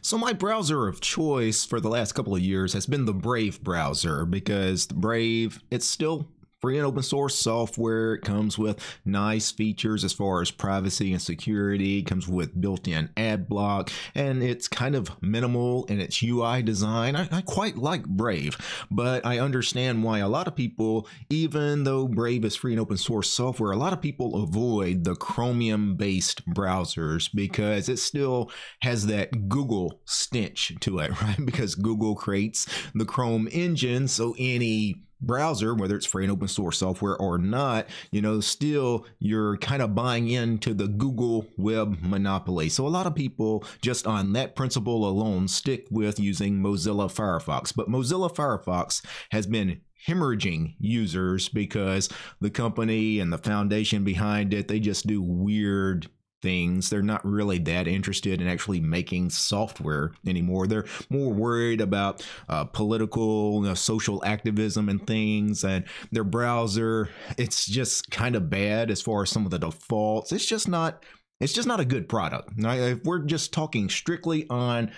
So my browser of choice for the last couple of years has been the Brave browser because the Brave, it's still free and open source software. It comes with nice features as far as privacy and security. It comes with built-in ad block, and it's kind of minimal in its UI design. I, I, quite like Brave, but I understand why a lot of people, even though Brave is free and open source software, a lot of people avoid the Chromium-based browsers because it still has that Google stench to it, right? Because Google creates the Chrome engine, so any browser, whether it's free and open source software or not, you know, still you're kind of buying into the Google web monopoly. So a lot of people just on that principle alone stick with using Mozilla Firefox. But Mozilla Firefox has been hemorrhaging users because the company and the foundation behind it, they just do weird things. They're not really that interested in actually making software anymore. They're more worried about uh, political, you know, social activism and things. And their browser, it's just kind of bad as far as some of the defaults. It's just not. It's just not a good product. If we're just talking strictly on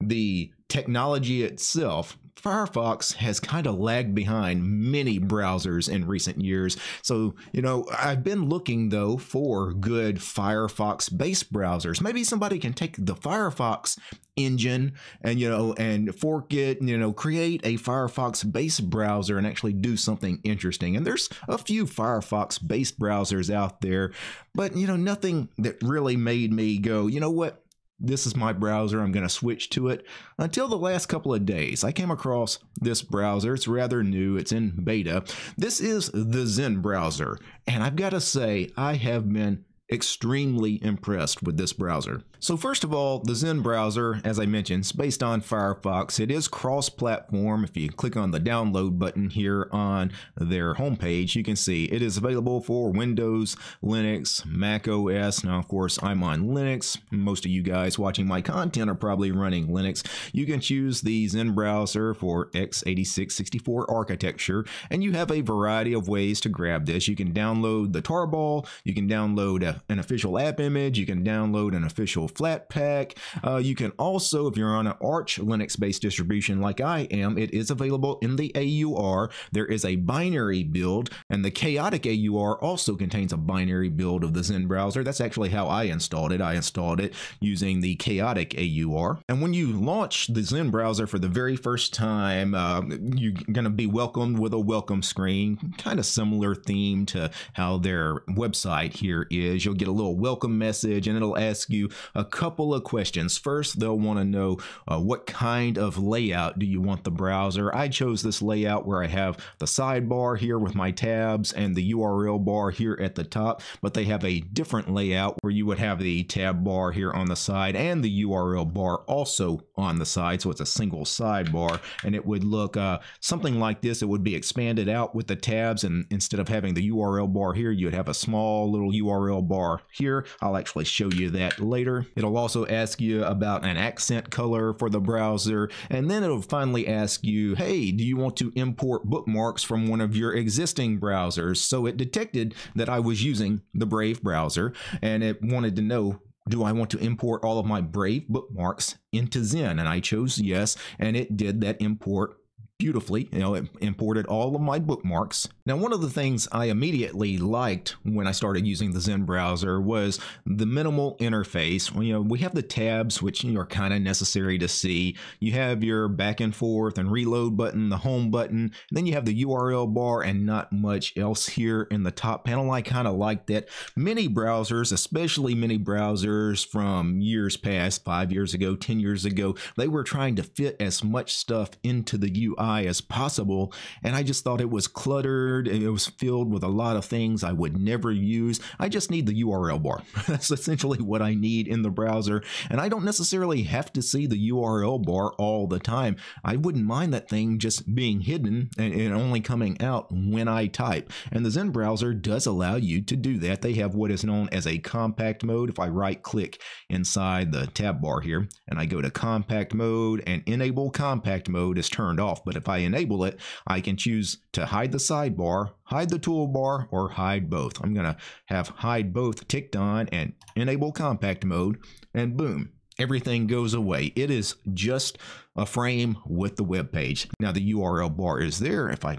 the technology itself, Firefox has kind of lagged behind many browsers in recent years. So, you know, I've been looking though for good Firefox based browsers. Maybe somebody can take the Firefox engine and, you know, and fork it, you know, create a Firefox based browser and actually do something interesting. And there's a few Firefox based browsers out there, but, you know, nothing that really made me go, you know what? This is my browser. I'm going to switch to it. Until the last couple of days, I came across this browser. It's rather new, it's in beta. This is the Zen browser. And I've got to say, I have been extremely impressed with this browser. So first of all, the Zen browser, as I mentioned, is based on Firefox. It is cross-platform. If you click on the download button here on their homepage, you can see it is available for Windows, Linux, Mac OS. Now, of course, I'm on Linux. Most of you guys watching my content are probably running Linux. You can choose the Zen browser for x86-64 architecture, and you have a variety of ways to grab this. You can download the tarball, you can download a an official app image. You can download an official Flatpak. Uh, you can also, if you're on an Arch Linux based distribution like I am, it is available in the AUR. There is a binary build, and the chaotic AUR also contains a binary build of the Zen browser. That's actually how I installed it. I installed it using the chaotic AUR. And when you launch the Zen browser for the very first time, uh, you're going to be welcomed with a welcome screen, kind of similar theme to how their website here is you'll get a little welcome message and it'll ask you a couple of questions. First, they'll want to know uh, what kind of layout do you want the browser. I chose this layout where I have the sidebar here with my tabs and the URL bar here at the top, but they have a different layout where you would have the tab bar here on the side and the URL bar also on the side. So it's a single sidebar and it would look uh, something like this. It would be expanded out with the tabs and instead of having the URL bar here, you'd have a small little URL bar bar here. I'll actually show you that later. It'll also ask you about an accent color for the browser, and then it'll finally ask you, hey, do you want to import bookmarks from one of your existing browsers? So it detected that I was using the Brave browser, and it wanted to know do I want to import all of my Brave bookmarks into Zen? And I chose yes, and it did that import beautifully. You know, it imported all of my bookmarks. Now, one of the things I immediately liked when I started using the Zen browser was the minimal interface. You know, we have the tabs, which are kind of necessary to see. You have your back and forth and reload button, the home button, then you have the URL bar and not much else here in the top panel. I kind of like that. Many browsers, especially many browsers from years past, five years ago, 10 years ago, they were trying to fit as much stuff into the UI as possible. And I just thought it was cluttered and it was filled with a lot of things I would never use. I just need the URL bar. That's essentially what I need in the browser. And I don't necessarily have to see the URL bar all the time. I wouldn't mind that thing just being hidden and, and only coming out when I type. And the Zen browser does allow you to do that. They have what is known as a compact mode. If I right click inside the tab bar here and I go to compact mode and enable compact mode is turned off, but if I enable it, I can choose to hide the sidebar, hide the toolbar, or hide both. I'm going to have hide both ticked on and enable compact mode, and boom, everything goes away. It is just a frame with the web page. Now the URL bar is there. If I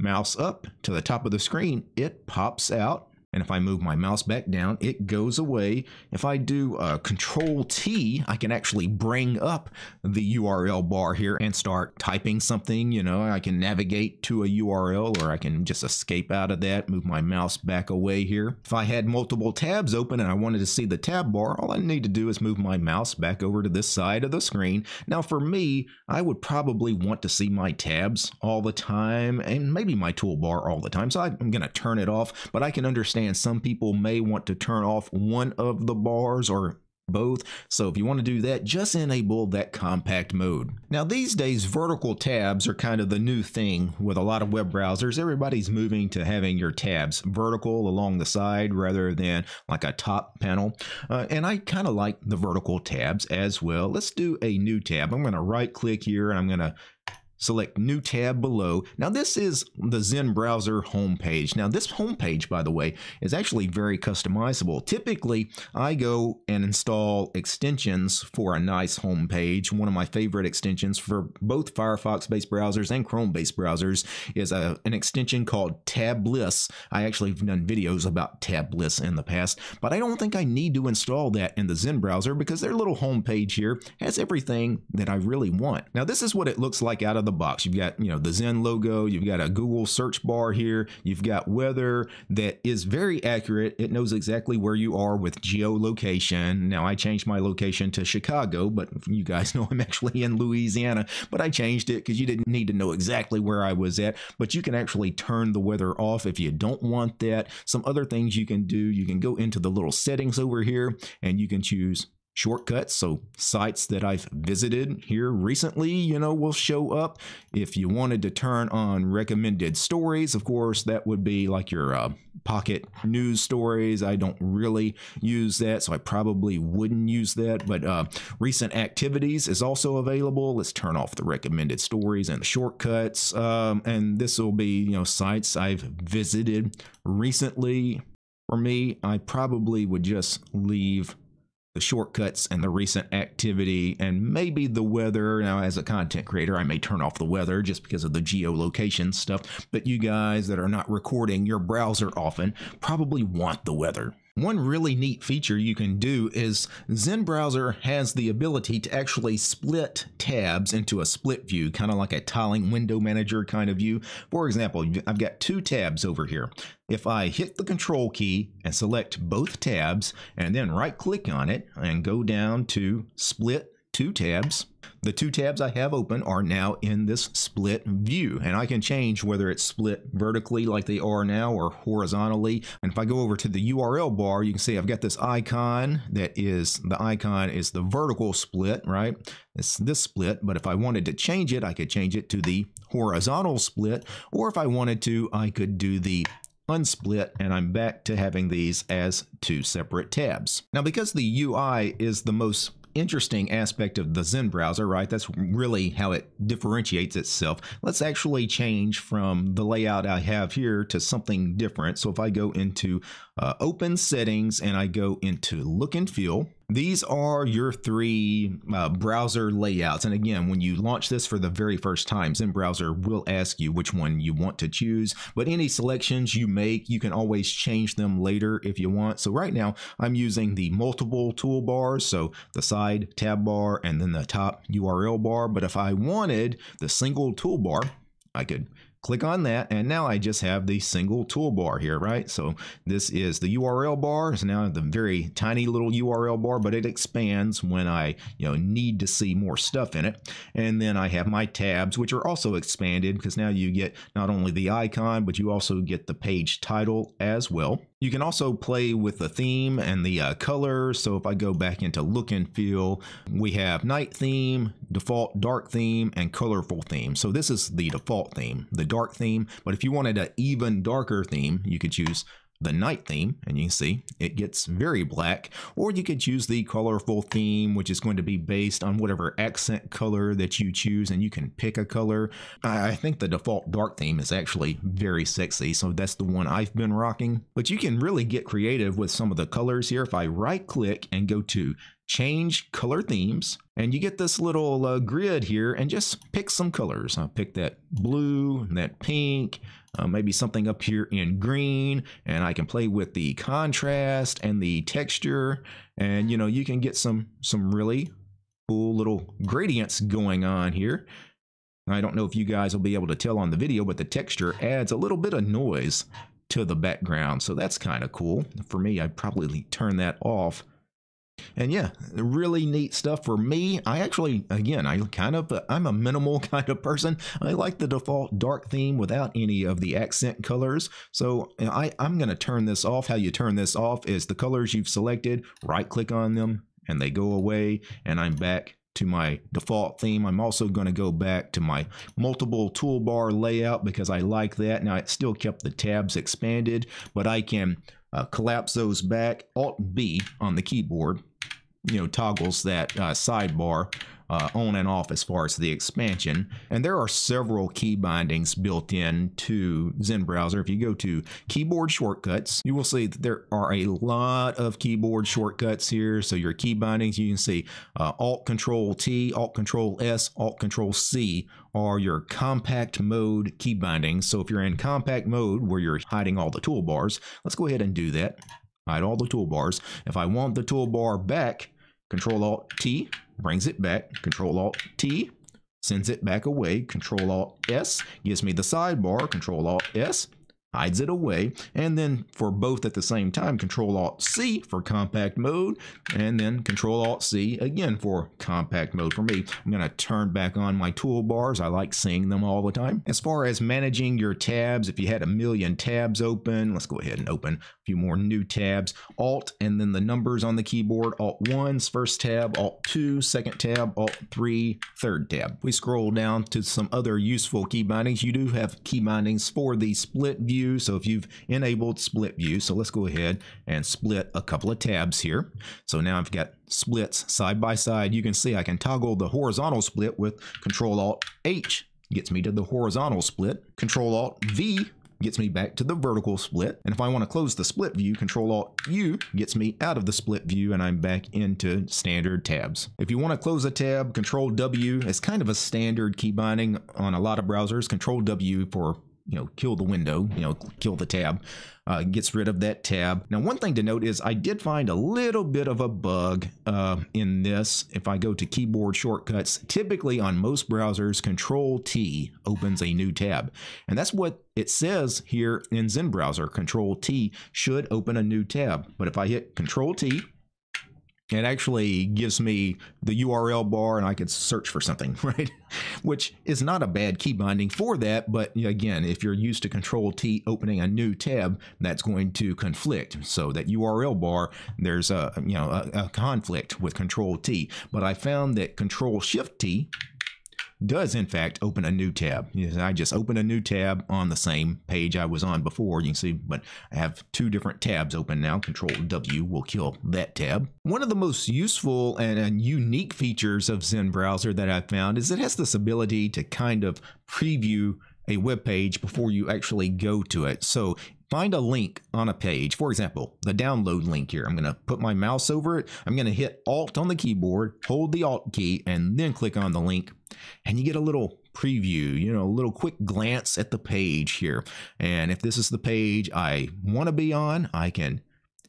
mouse up to the top of the screen, it pops out and if I move my mouse back down, it goes away. If I do a control T, I can actually bring up the URL bar here and start typing something. You know, I can navigate to a URL or I can just escape out of that, move my mouse back away here. If I had multiple tabs open and I wanted to see the tab bar, all I need to do is move my mouse back over to this side of the screen. Now for me, I would probably want to see my tabs all the time and maybe my toolbar all the time. So I'm going to turn it off, but I can understand understand some people may want to turn off one of the bars or both. So if you want to do that, just enable that compact mode. Now these days, vertical tabs are kind of the new thing with a lot of web browsers. Everybody's moving to having your tabs vertical along the side rather than like a top panel. Uh, and I kind of like the vertical tabs as well. Let's do a new tab. I'm going to right click here and I'm going to select new tab below. Now this is the Zen browser homepage. Now this homepage, by the way, is actually very customizable. Typically, I go and install extensions for a nice homepage. One of my favorite extensions for both Firefox-based browsers and Chrome-based browsers is a, an extension called Tabliss. I actually have done videos about Tabliss in the past, but I don't think I need to install that in the Zen browser because their little homepage here has everything that I really want. Now this is what it looks like out of the box. You've got, you know, the Zen logo, you've got a Google search bar here, you've got weather that is very accurate. It knows exactly where you are with geolocation. Now, I changed my location to Chicago, but you guys know I'm actually in Louisiana, but I changed it because you didn't need to know exactly where I was at. But you can actually turn the weather off if you don't want that. Some other things you can do, you can go into the little settings over here and you can choose shortcuts. So sites that I've visited here recently, you know, will show up. If you wanted to turn on recommended stories, of course, that would be like your uh, pocket news stories. I don't really use that, so I probably wouldn't use that. But uh, recent activities is also available. Let's turn off the recommended stories and the shortcuts. Um, and this will be, you know, sites I've visited recently. For me, I probably would just leave the shortcuts and the recent activity and maybe the weather. Now, as a content creator, I may turn off the weather just because of the geolocation stuff, but you guys that are not recording your browser often probably want the weather. One really neat feature you can do is Zen Browser has the ability to actually split tabs into a split view, kind of like a tiling window manager kind of view. For example, I've got two tabs over here. If I hit the control key and select both tabs and then right click on it and go down to split two tabs, the two tabs I have open are now in this split view, and I can change whether it's split vertically like they are now or horizontally. And if I go over to the URL bar, you can see I've got this icon that is, the icon is the vertical split, right? It's this split, but if I wanted to change it, I could change it to the horizontal split, or if I wanted to, I could do the unsplit and I'm back to having these as two separate tabs. Now because the UI is the most interesting aspect of the Zen browser, right? That's really how it differentiates itself. Let's actually change from the layout I have here to something different. So if I go into uh, open settings and I go into look and feel, these are your three uh, browser layouts. And again, when you launch this for the very first time, Zen Browser will ask you which one you want to choose. But any selections you make, you can always change them later if you want. So right now, I'm using the multiple toolbars. So the side tab bar and then the top URL bar. But if I wanted the single toolbar, I could click on that and now I just have the single toolbar here right? So this is the URL bar. Is now the very tiny little URL bar but it expands when I you know need to see more stuff in it. And then I have my tabs which are also expanded because now you get not only the icon but you also get the page title as well you can also play with the theme and the uh, colors. So if I go back into look and feel, we have night theme, default dark theme, and colorful theme. So this is the default theme, the dark theme. But if you wanted an even darker theme, you could choose the night theme, and you can see it gets very black, or you could choose the colorful theme, which is going to be based on whatever accent color that you choose, and you can pick a color. I think the default dark theme is actually very sexy, so that's the one I've been rocking. But you can really get creative with some of the colors here. If I right click and go to change color themes and you get this little uh, grid here and just pick some colors. I'll pick that blue, and that pink, uh, maybe something up here in green and I can play with the contrast and the texture and you know you can get some some really cool little gradients going on here. I don't know if you guys will be able to tell on the video but the texture adds a little bit of noise to the background so that's kind of cool. For me I'd probably turn that off and yeah, really neat stuff for me. I actually, again, I kind of, I'm a minimal kind of person. I like the default dark theme without any of the accent colors. So I, I'm going to turn this off. How you turn this off is the colors you've selected, right click on them and they go away and I'm back to my default theme. I'm also going to go back to my multiple toolbar layout because I like that. Now it still kept the tabs expanded, but I can Uh, collapse those back. Alt B on the keyboard, you know, toggles that uh, sidebar uh, on and off as far as the expansion. And there are several key bindings built in to Zen Browser. If you go to keyboard shortcuts, you will see that there are a lot of keyboard shortcuts here. So your key bindings, you can see uh, Alt Control T, Alt Control S, Alt Control C are your compact mode key bindings. So if you're in compact mode where you're hiding all the toolbars, let's go ahead and do that. Hide all the toolbars. If I want the toolbar back, Control Alt T brings it back. Control Alt T sends it back away. Control Alt S gives me the sidebar. Control Alt S hides it away. And then for both at the same time, Control Alt C for compact mode, and then Control Alt C again for compact mode for me. I'm going to turn back on my toolbars. I like seeing them all the time. As far as managing your tabs, if you had a million tabs open, let's go ahead and open few more new tabs. Alt and then the numbers on the keyboard. Alt 1's first tab, Alt 2, second tab, Alt 3, third tab. We scroll down to some other useful key bindings. You do have key bindings for the split view view. So if you've enabled split view, so let's go ahead and split a couple of tabs here. So now I've got splits side by side. You can see I can toggle the horizontal split with Control Alt H gets me to the horizontal split. Control Alt V gets me back to the vertical split. And if I want to close the split view, Control Alt U gets me out of the split view and I'm back into standard tabs. If you want to close a tab, Control W is kind of a standard key binding on a lot of browsers. Control W for you know, kill the window, you know, kill the tab, uh, gets rid of that tab. Now, one thing to note is I did find a little bit of a bug uh, in this. If I go to keyboard shortcuts, typically on most browsers, Control T opens a new tab. And that's what it says here in Zen Browser. Control T should open a new tab. But if I hit Control T, it actually gives me the URL bar and I can search for something, right? Which is not a bad key binding for that. But again, if you're used to Control T opening a new tab, that's going to conflict. So that URL bar, there's a, you know, a, a conflict with Control T. But I found that Control Shift T does in fact open a new tab. I just open a new tab on the same page I was on before. You can see, but I have two different tabs open now. Control W will kill that tab. One of the most useful and, and unique features of Zen Browser that I've found is it has this ability to kind of preview a web page before you actually go to it. So find a link on a page. For example, the download link here. I'm going to put my mouse over it. I'm going to hit Alt on the keyboard, hold the Alt key, and then click on the link and you get a little preview, you know, a little quick glance at the page here. And if this is the page I want to be on, I can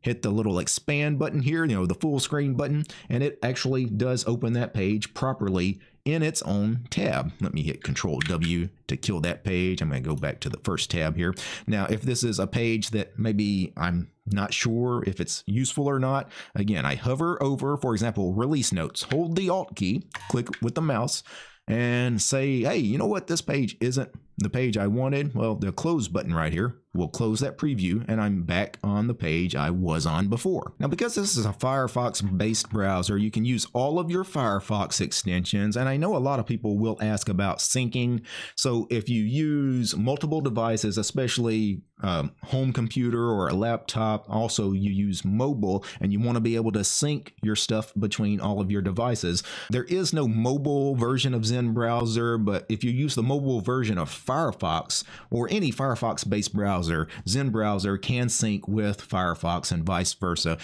hit the little expand button here, you know, the full screen button, and it actually does open that page properly in its own tab. Let me hit Control W to kill that page. I'm going to go back to the first tab here. Now, if this is a page that maybe I'm not sure if it's useful or not, again, I hover over, for example, release notes, hold the Alt key, click with the mouse, and say, hey, you know what? This page isn't the page I wanted. Well, the close button right here will close that preview and I'm back on the page I was on before. Now, because this is a Firefox based browser, you can use all of your Firefox extensions. And I know a lot of people will ask about syncing. So if you use multiple devices, especially um, home computer or a laptop. Also, you use mobile and you want to be able to sync your stuff between all of your devices. There is no mobile version of Zen browser, but if you use the mobile version of Firefox or any Firefox based browser, Zen browser can sync with Firefox and vice versa.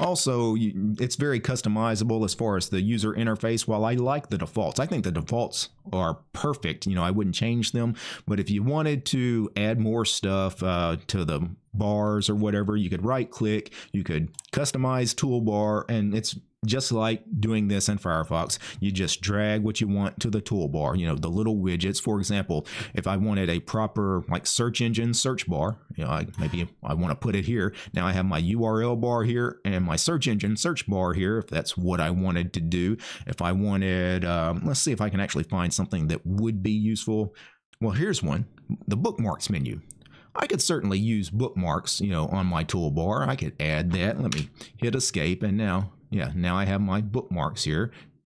Also, it's very customizable as far as the user interface. While I like the defaults, I think the defaults are perfect. You know, I wouldn't change them, but if you wanted to add more stuff, uh, to the bars or whatever. You could right click, you could customize toolbar, and it's just like doing this in Firefox. You just drag what you want to the toolbar, you know, the little widgets. For example, if I wanted a proper like search engine search bar, you know, I, maybe I want to put it here. Now I have my URL bar here and my search engine search bar here, if that's what I wanted to do. If I wanted, um, let's see if I can actually find something that would be useful. Well, here's one, the bookmarks menu. I could certainly use bookmarks, you know, on my toolbar. I could add that. Let me hit escape and now, yeah, now I have my bookmarks here.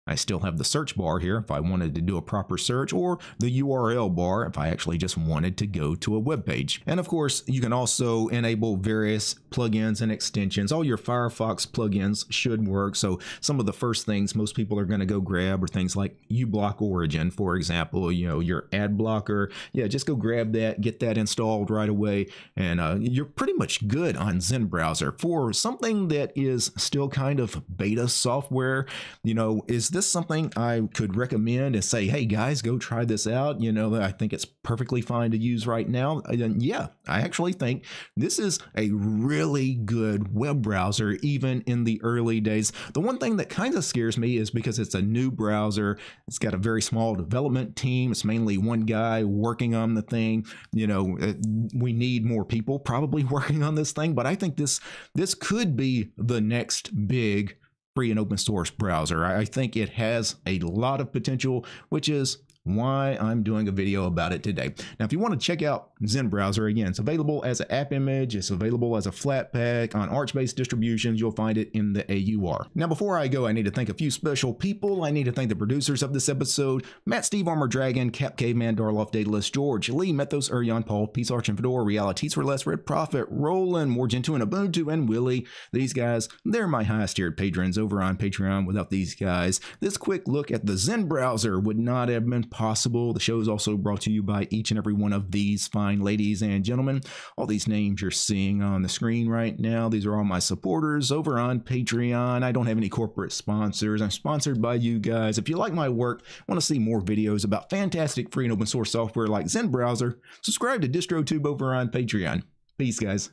I still have the search bar here if I wanted to do a proper search, or the URL bar if I actually just wanted to go to a web page. And of course, you can also enable various plugins and extensions. All your Firefox plugins should work. So some of the first things most people are going to go grab are things like uBlock Origin, for example, you know, your ad blocker. Yeah, just go grab that, get that installed right away, and uh, you're pretty much good on Zen browser. For something that is still kind of beta software, you know, is this something I could recommend and say, hey guys, go try this out? You know, I think it's perfectly fine to use right now. And yeah, I actually think this is a really good web browser, even in the early days. The one thing that kind of scares me is because it's a new browser, it's got a very small development team, it's mainly one guy working on the thing. You know, uh, we need more people probably working on this thing, but I think this this could be the next big free and open source browser. I think it has a lot of potential, which is why I'm doing a video about it today. Now, if you want to check out Zen Browser, again, it's available as an app image, it's available as a Flatpak on Arch-based distributions. You'll find it in the AUR. Now, before I go, I need to thank a few special people. I need to thank the producers of this episode, Matt, Steve, Armor Dragon, Cap Caveman, Darloff, Daedalus, George, Lee, Methos, Urion, Paul, Peace Arch and Fedora, Realities for Less, Red Prophet, Roland, More Gentoo and Ubuntu, and Willie. These guys, they're my highest tiered patrons over on Patreon. Without these guys, this quick look at the Zen Browser would not have been possible. The show is also brought to you by each and every one of these fine ladies and gentlemen. All these names you're seeing on the screen right now, these are all my supporters over on Patreon. I don't have any corporate sponsors. I'm sponsored by you guys. If you like my work, want to see more videos about fantastic free and open source software like Zen Browser, subscribe to DistroTube over on Patreon. Peace, guys.